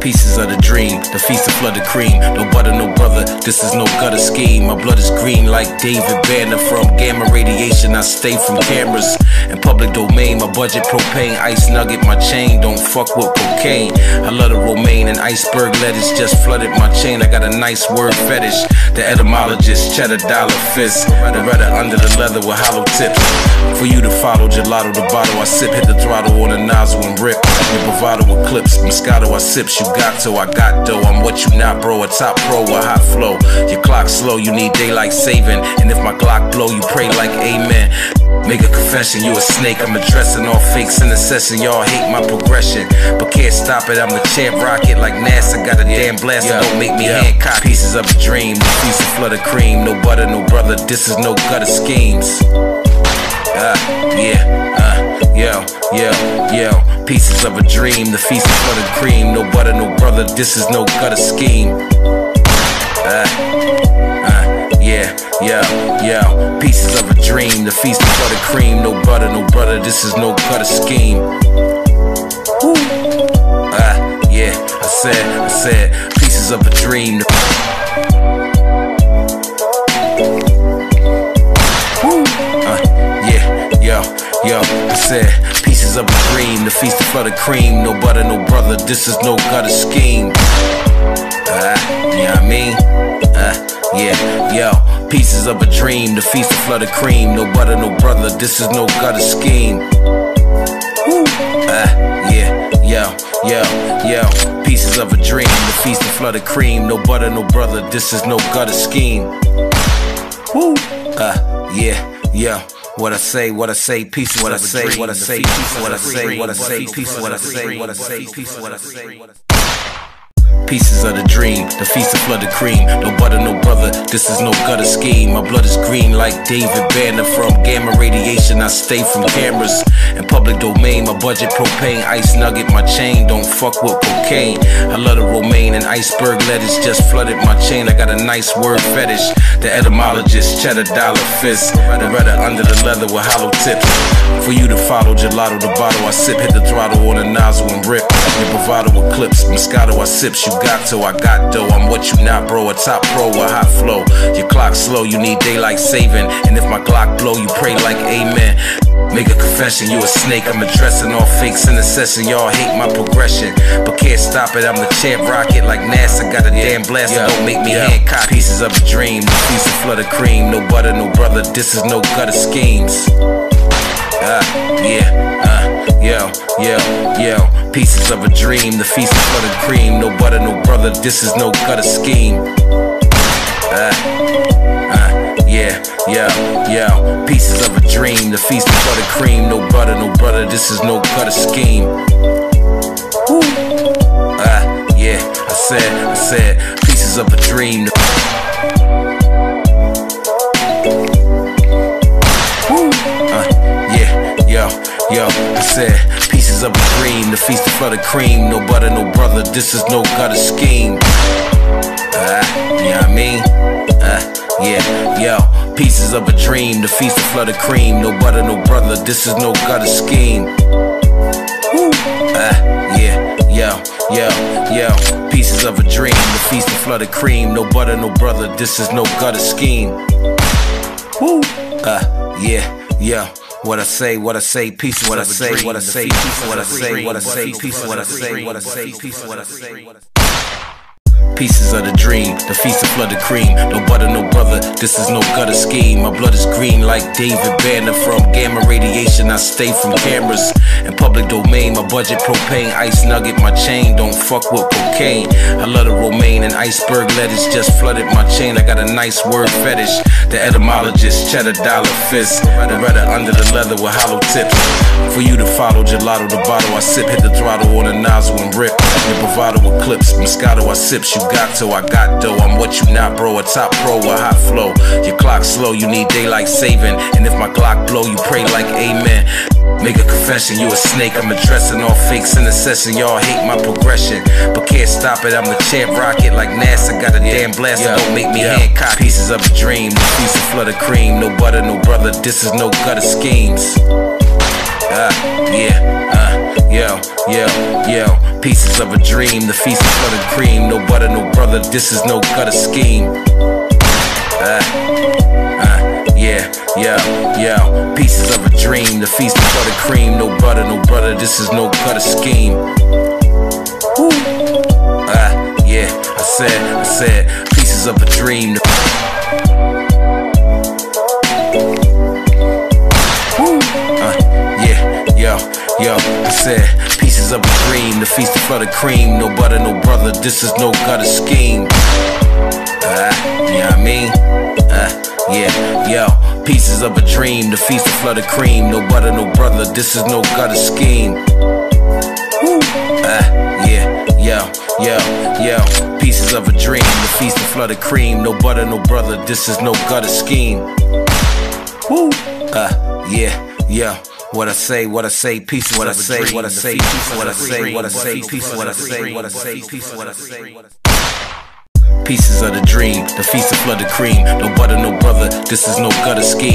Pieces of the dream, the feast of flooded cream. No butter, no brother, this is no gutter scheme. My blood is green like David Banner from gamma radiation. I stay from cameras and public domain. My budget propane, ice nugget, my chain. Don't fuck with cocaine. I love the romaine and iceberg lettuce just flooded my chain. I got a nice word fetish. The etymologist, cheddar dollar fist. The redder under the leather with hollow tips. For you to follow, gelato the bottle. I sip, hit the throttle on the nozzle and rip. Your bravado with clips, Moscato, I sips. You got to, I got dough. I'm what you not, bro. A top pro, a hot flow. Your clock slow, you need daylight saving. And if my Glock blow, you pray like amen. Make a confession, you a snake. I'm addressing all fakes in the session. Y'all hate my progression, but can't stop it. I'm the champ rocket like NASA. Got a damn blaster, don't make me yeah. Hancock. Pieces of a dream, the piece of flood of cream. No butter, no brother. This is no gutter schemes. Uh, yeah, uh, yo, yeah, yeah. Pieces of a dream, the feast of flooded cream. No butter, no brother. This is no gutter scheme. Uh, uh, yeah, yo, yo. Pieces of a dream, the feast of butter cream. No butter, no brother. This is no gutter scheme. Woo. Uh, yeah, I said, I said, pieces of a dream. Said, pieces of a dream, the feast of flooded cream. No butter, no brother, this is no gutter scheme. Uh, you know what I mean? Uh, yeah, yo, pieces of a dream, the feast of flooded cream. No butter, no brother, this is no gutter scheme. Uh, yeah, yo, yo, yo, pieces of a dream, the feast of flooded cream. No butter, no brother, this is no gutter scheme. Woo, uh, yeah, yo. What I say, what I say, pieces what I say, what I say, pieces what I say, what I say, pieces what I say, what I say, pieces what I say pieces of the dream. The feast of flooded cream. No butter, no brother. This is no gutter scheme. My blood is green like David Banner from gamma radiation. I stay from cameras and public domain. My budget propane, ice nugget, my chain. Don't fuck with cocaine. I love the romaine and iceberg lettuce just flooded my chain. I got a nice word fetish. The etymologist, cheddar dollar fist. The redder under the leather with hollow tips. For you to follow, gelato the bottle. I sip, hit the throttle on the nozzle and rip. Your bravado with clips. Moscato, I sips. You got to, I got dough. I'm what you not, bro. A top pro, a hot flow. Your clock slow, you need daylight saving. And if my Glock blow, you pray like amen. Make a confession, you a snake. I'm addressing all fakes in the session. Y'all hate my progression, but can't stop it. I'm the champ rocket like NASA. Got a damn blaster, don't make me Hancock. Pieces of a dream, piece of flood of cream. No butter, no brother. This is no gutter schemes. Uh, yeah, uh, yo, yeah, yeah. Pieces of a dream, the feast of flooded cream. No butter, no brother, this is no gutter scheme. Uh, uh, yeah, yo, yo. Pieces of a dream, the feast of flooded cream. No butter, no brother, this is no gutter scheme. Woo. Uh, yeah, I said, I said, pieces of a dream. Yo, I said, pieces of a dream, the feast of flooded cream. No butter, no brother, this is no gutter scheme. Uh, you know what I mean? Uh, yeah, yo, pieces of a dream, the feast of flooded cream. No butter, no brother, this is no gutter scheme. Uh, yeah, yo, yo, yo, pieces of a dream, the feast of flooded cream. No butter, no brother, this is no gutter scheme. Woo, uh, yeah, yo. What I say, what I say, peace. What I say, what I say, peace. What I say, what I say, peace. What I say, what I say, peace. What I say. Pieces of the dream, the feast of flooded cream. No butter, no brother, this is no gutter scheme. My blood is green like David Banner from gamma radiation. I stay from cameras and public domain. My budget propane, ice nugget, my chain. Don't fuck with cocaine. I love the romaine and iceberg lettuce just flooded my chain. I got a nice word fetish. The etymologist, cheddar dollar fist. The redder under the leather with hollow tips. For you to follow, gelato the bottle. I sip, hit the throttle on the nozzle and rip. Your bravado with clips. Moscato, I sips. You got to, I got dough. I'm what you not, bro. A top pro, a hot flow. Your clock slow, you need daylight saving. And if my Glock blow, you pray like amen. Make a confession, you a snake. I'm addressing all fakes in the session. Y'all hate my progression, but can't stop it. I'm the champ rocket like NASA. Got a damn blaster, don't make me Hancock. Pieces of a dream, piece of flood of cream. No butter, no brother. This is no gutter schemes. Uh, yeah, uh, yo, yo, yo. Pieces of a dream, the feast of flooded cream. No butter, no brother, this is no gutter scheme. Uh, uh, yeah, yo, yo. Pieces of a dream, the feast of flooded cream. No butter, no brother, this is no gutter scheme. Uh, yeah, I said, I said, pieces of a dream. Uh, yeah, yo, yo, I said, the feast of flooded cream. No butter, no brother, this is no gutter scheme. Uh, you know what I mean? Uh, yeah, yo, pieces of a dream, the feast of flooded cream. No butter, no brother, this is no gutter scheme. Uh, yeah, yo, yo, yo, pieces of a dream, the feast of flooded cream. No butter, no brother, this is no gutter scheme. Woo. Uh, yeah, yeah. What I say, what I say, pieces what I say, what I say, pieces what I say, what I say, pieces what I say, what I say, pieces what I say. Pieces of the dream, the feast of flooded cream. No butter, no brother, this is no gutter scheme.